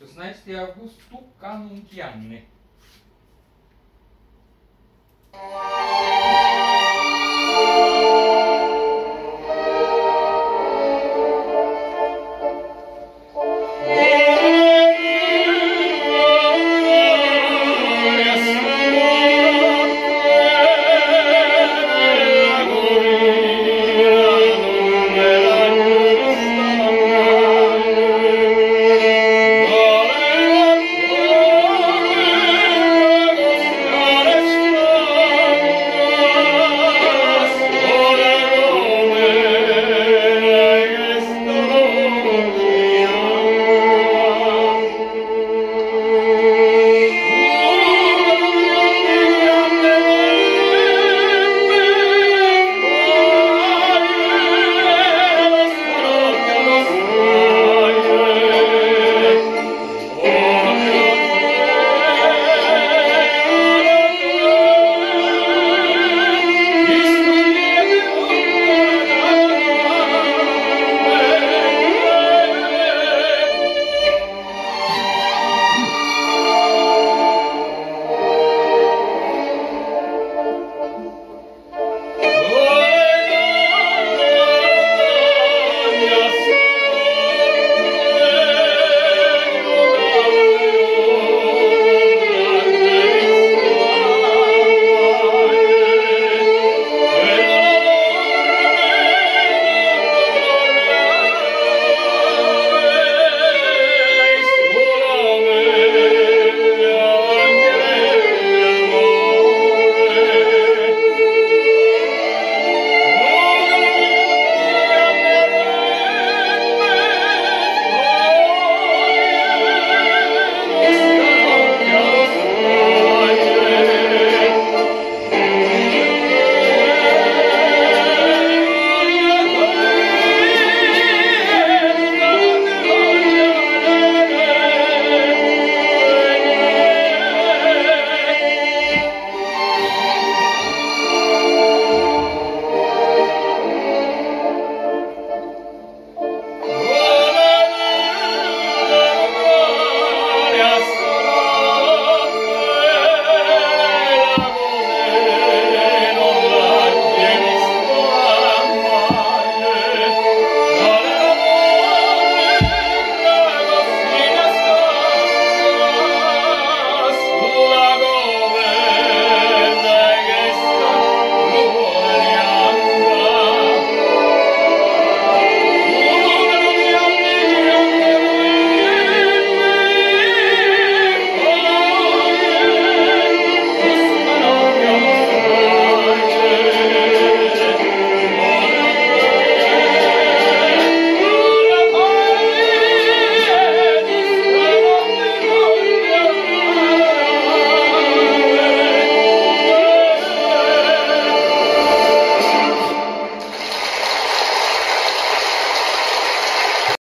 16 август Туканункиянне. Thank you.